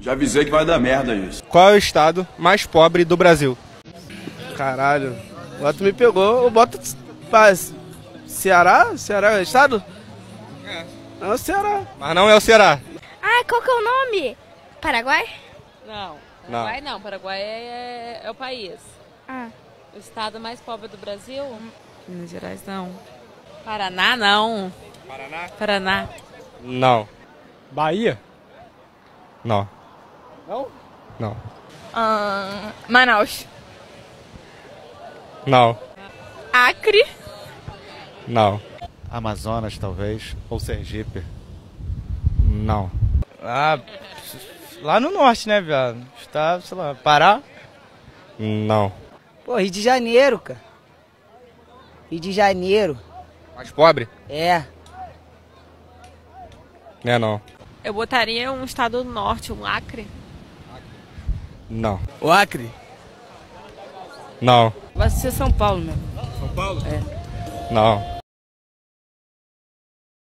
Já avisei que vai dar merda isso. Qual é o estado mais pobre do Brasil? Caralho. Agora tu me pegou. Eu boto. Paz. Ceará? Ceará é estado? É. É o Ceará. Mas não é o Ceará. Ah, qual que é o nome? Paraguai? Não. Paraguai não. Paraguai é, é o país. Ah. O estado mais pobre do Brasil? Minas Gerais não. Paraná não. Paraná? Paraná. Não. Bahia? Não. Não? Não. Ah, Manaus. Não. Acre. Não. Amazonas, talvez. Ou Sergipe. Não. Ah, lá no norte, né, viado? Está, sei lá, Pará? Não. Pô, Rio de Janeiro, cara. Rio de Janeiro. Mais pobre? É. É não. Eu botaria um estado do norte, um Acre. Não. O Acre? Não. Vai ser São Paulo, meu. São Paulo? É. Não.